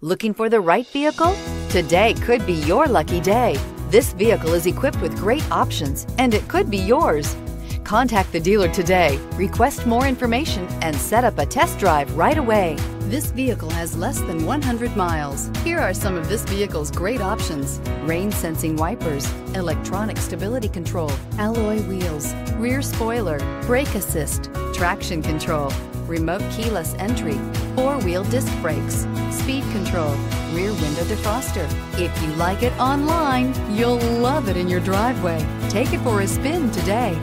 Looking for the right vehicle? Today could be your lucky day. This vehicle is equipped with great options and it could be yours. Contact the dealer today, request more information, and set up a test drive right away. This vehicle has less than 100 miles. Here are some of this vehicle's great options. Rain sensing wipers, electronic stability control, alloy wheels, rear spoiler, brake assist, traction control, remote keyless entry, four-wheel disc brakes, speed control, rear window defroster. If you like it online, you'll love it in your driveway. Take it for a spin today.